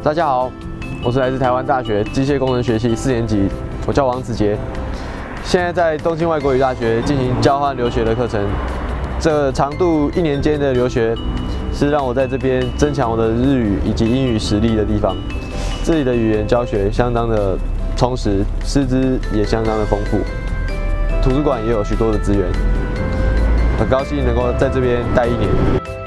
大家好，我是来自台湾大学机械工程学系四年级，我叫王子杰，现在在东京外国语大学进行交换留学的课程。这长度一年间的留学，是让我在这边增强我的日语以及英语实力的地方。这里的语言教学相当的充实，师资也相当的丰富，图书馆也有许多的资源。很高兴能够在这边待一年。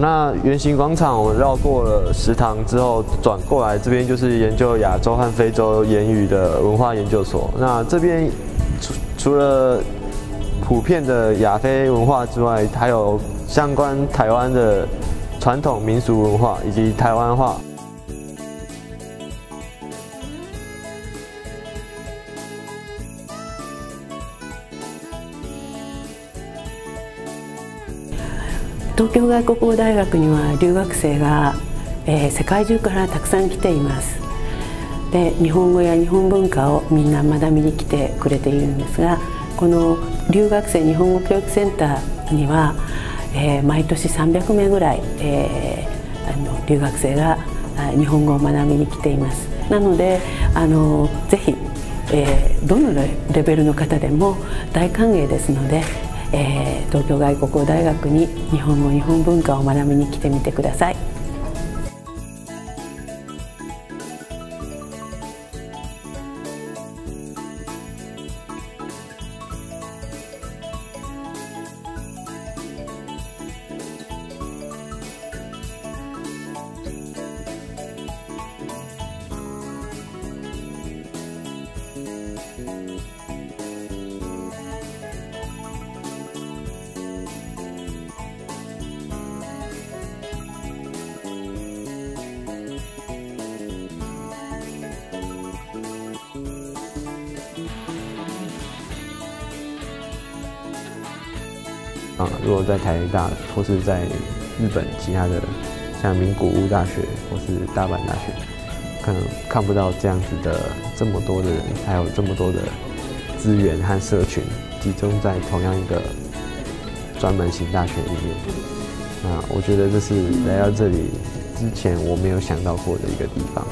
那圆形广场，我绕过了食堂之后，转过来这边就是研究亚洲和非洲言语的文化研究所。那这边除除了普遍的亚非文化之外，还有相关台湾的传统民俗文化以及台湾话。東京外国語大学には留学生が、えー、世界中からたくさん来ています。で日本語や日本文化をみんな学びに来てくれているんですがこの留学生日本語教育センターには、えー、毎年300名ぐらい、えー、あの留学生が日本語を学びに来ています。なのであのぜひ、えー、どのレベルの方でも大歓迎ですのでえー、東京外国語大学に日本語日本文化を学びに来てみてください。啊，如果在台大或是在日本其他的，像名古屋大学或是大阪大学，可能看不到这样子的这么多的人，还有这么多的资源和社群集中在同样一个专门型大学里面。那我觉得这是来到这里之前我没有想到过的一个地方。